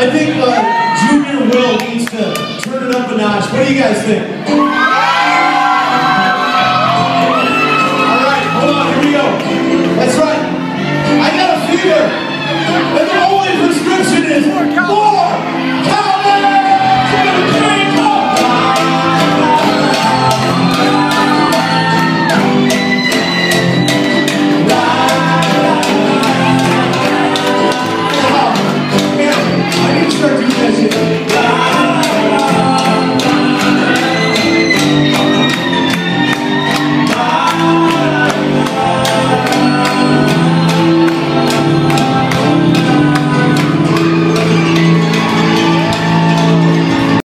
I think uh, Junior Will needs to turn it up a notch. What do you guys think?